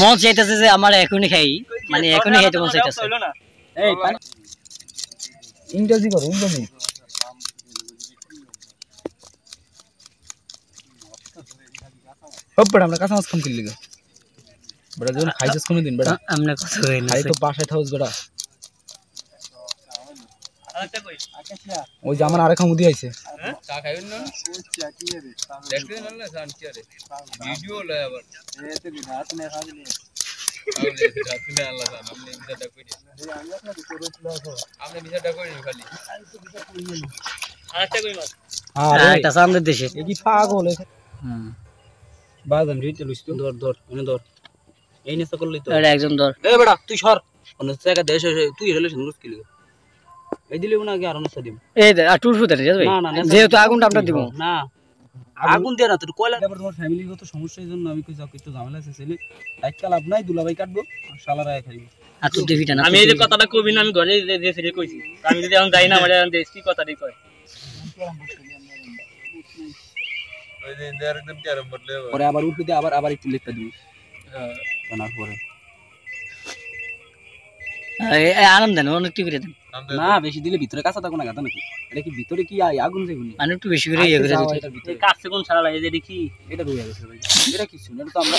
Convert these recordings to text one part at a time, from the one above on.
মন চাইতেছে যে আমার এখনই খাই। মানে এখনই খাইতে মন চাইতেছে। ইংরেজি করো ইংরেজি। আমরা কাঁচা মাছ খাম কিনলি গো যখন খাইছিস আমরা খাই তো বাসায় থাকস বেটা। ওই যে আমার আরেক মুদি আইছে। আরে। একটা চান্দের দেশে। এ কি পাগল এ হুম। বাজান রিতে লইছ তো। ধর ধর এনে ধর এই নেসা করলি তো। এটা একজন ধর এ বেটা তুই সর। অন্য জায়গা দেশ এসে তুই রেলে সুন্দর কিলি। এই দিলে না কি আর দিম। এই দে, আর টুর ফুটে যাবে না, না, যেহেতু আগুনটা আমরা দিব। না আগুন দিয়ে না তোর কয়লা এবার তোমার ফ্যামিলিগত সমস্যার জন্য আমি কই যাও একটু ঝামেলা আছে ছেলে। একটা লাভ নাই দুলাভাই কাটবো আর শালারা খাইবো। আর তুই দেখিটা না আমি এই যে কথাটা কবি না আমি ঘরে যে ফিরে কইছি আমি যদি এখন যাই না আমার এখন দেশ কি কথাটাই কয়? পরে আবার উঠে দিয়ে আবার আবার একটু লিখতে দিবি। কেনার পরে। এই- এই দেন অনেক করে দেন। না বেশি দিলে ভিতরে কাঁচা থাকো না নাকি এটা কি ভিতরে কি আগুন যাইবো মানে একটু বেশি করে ইয়ে করে দিতে ভিতরে। কাছে কোন ছাড়া লাগে যে দেখি। এটা রয়ে গেছে ভাই। এটা কিছু না এটা তো আমরা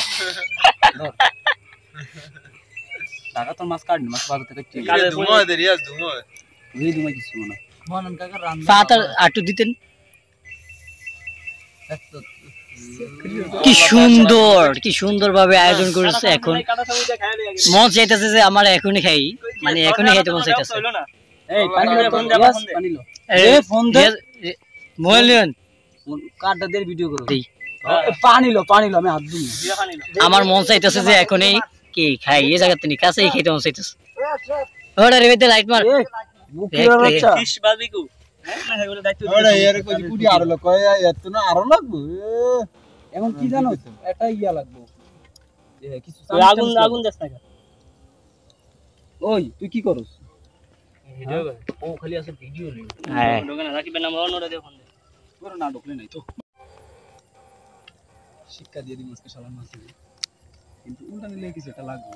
টাকা তোর মাছ কাটনি মাছ বাজার থেকে ঠিক কাজে বুঝি তোমায় কিছু না পাত আর আটু দিতেন। কি সুন্দর কি সুন্দর ভাবে আয়োজন করেছে এখন। মন চাইতেছে যে আমার এখনই খাই মানে এখনই খাইতে মন চাইতেছে। হইল না এই পানি লো ফোন ফোন দে, দে ফোন দে। পানি লো এ, ফোন দে। মোবাইল নিন কার্ডটা দিয়ে ভিডিও করো। দেই। এ, পানি লো পানি লো আমি হাত দিই বিয়া খানি না আমার মন চাইতেছে যে এখনই কি খাই এই জায়গা থেকে কাছেই খাইতে মন চাইতেছে। লাইট মার। হ্যাঁ এখন কি জানো একটা ইয়া লাগবে। আগুন আগুন দেখ ওই তুই কি করস? ভিডিও ও খালি আছে ভিডিও হ্যাঁ। দোকানে না তোর না ঢুকলে নাই তো। শিক্ষা দিয়ে দিই সালান মাছ কিন্তু উল্টা নিলে কিছু একটা লাগবে।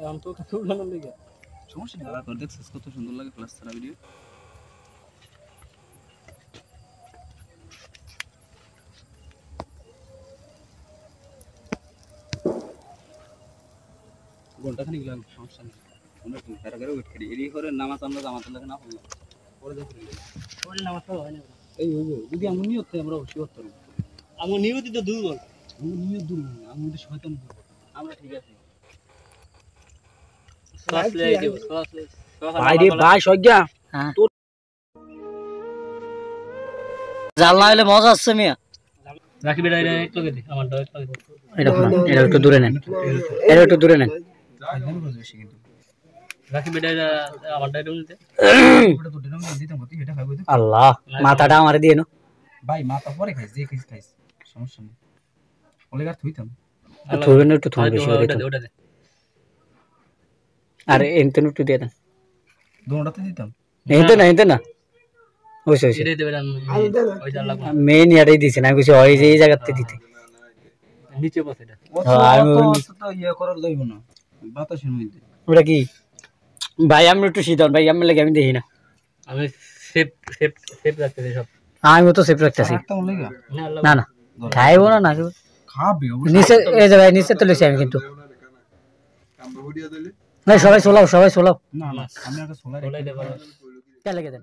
এখন তো সমস্যা নেই তোর দেখছিস কত সুন্দর লাগে প্লাস ছাড়া ভিডিও ঘণ্টা খানিক লাগবে সমস্যা নেই আমরা ওয়েট করি এদিকে করে নামাজ আমরা জামাতে লাগে না পড়লাম পরে দেখে নিলাম। ওর নাম তো হয় না এই হইব যদি আমি নিয়ত আমরা অবশ্যই করতে পারব আমি নিয়মিত দুর্বল আমি নিয়ত দূর না আমি মধ্যে শয়তান দূর আমরা ঠিক আছে হ্যাঁ হলে মজা আসছে মিয়া আমার এটা একটু দূরে নেন এটা একটু দূরে নেন রাখিবে এটা আমার দাও নিতে আল্লাহ মাথাটা আমারে দিয়ে নো। ভাই মাথা পরে খাইস যে খাইস খাইস সমস্যা নেই। ওলেগার থুইতাম। থুবেন একটু থুন বেশি করে ওটা থুন। দে ওটা দে। আর এনতেন একটু দিয়ে দেন। দোনোটাতে দিতাম। এনতে না এনতে ওইসে ওইসে ইয়াটাই দিছে না কিছু হয় যে এই জায়গাতে দিতে। নিচে বসে এটা। হ্যাঁ, আমি তো ইয়ে করার লইব না। বাতাসের মধ্যে। ওটা কি? ভাই আমি একটু শীতল ভাই আমি লাগে আমি দেখি না। আমি সেফ সেফ সেফ রাখতে দেই সব। আমি তো সেফ রাখতেছি। না না। না খাইবো না না। খাবে নিচে এই যে ভাই নিচে তো লইছি আমি কিন্তু। না সবাই চলাও সবাই চলাও না না আমি একটা কে লেগে দেন।